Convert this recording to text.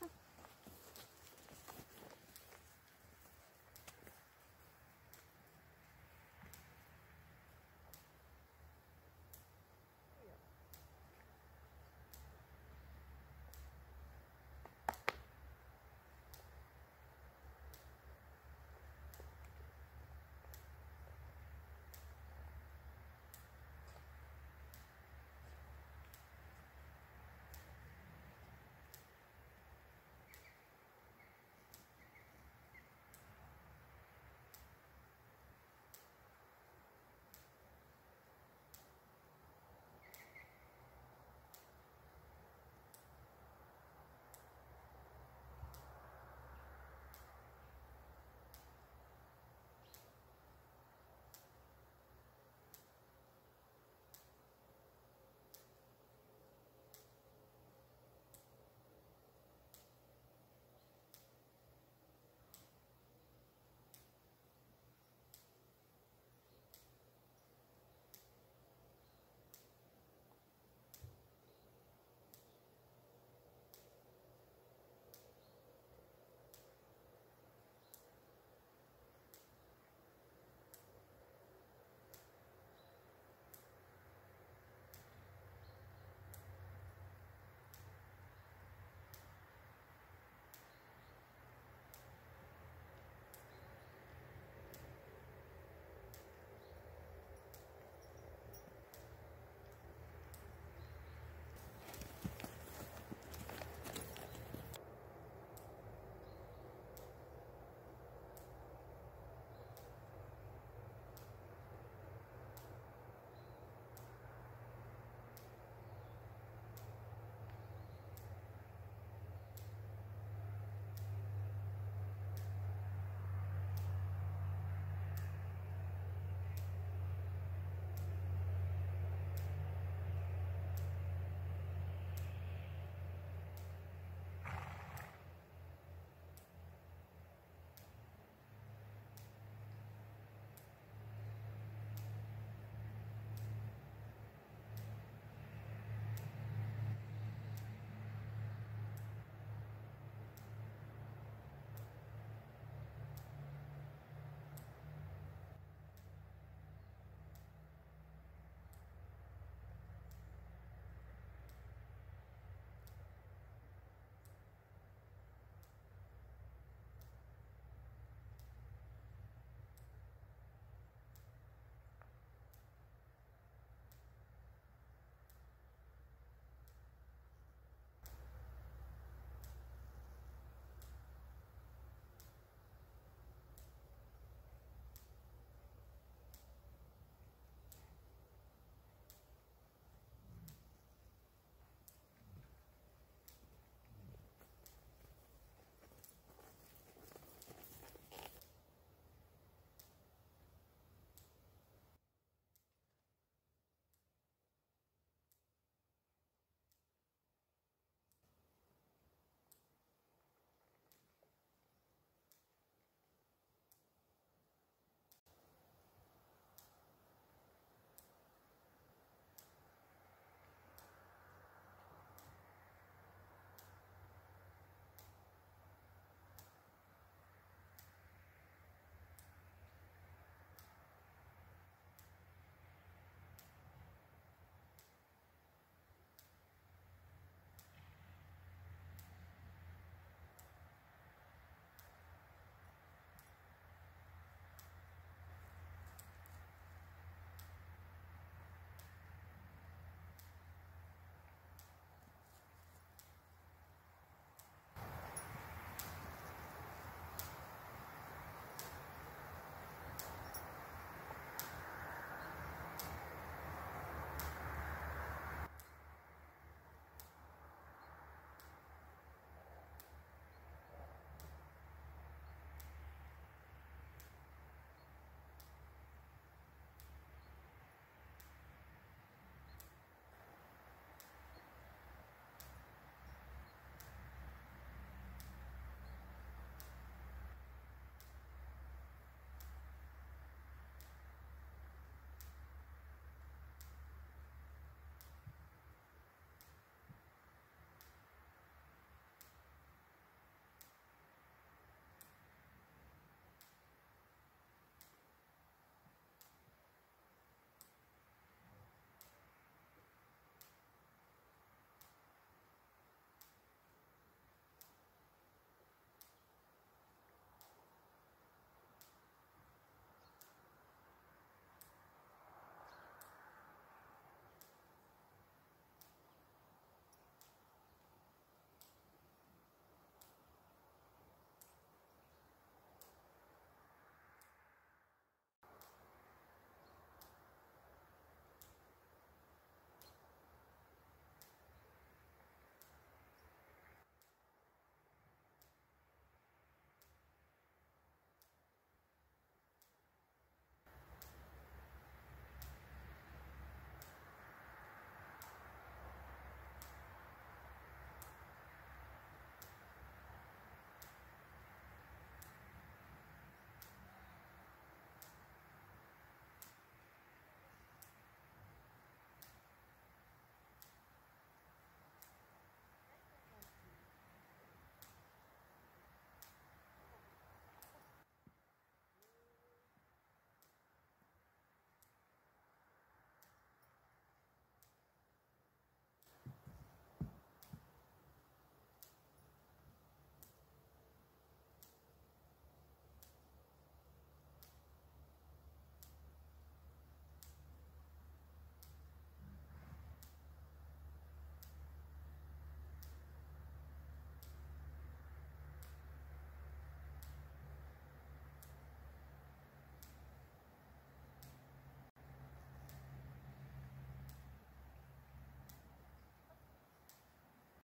Alexa?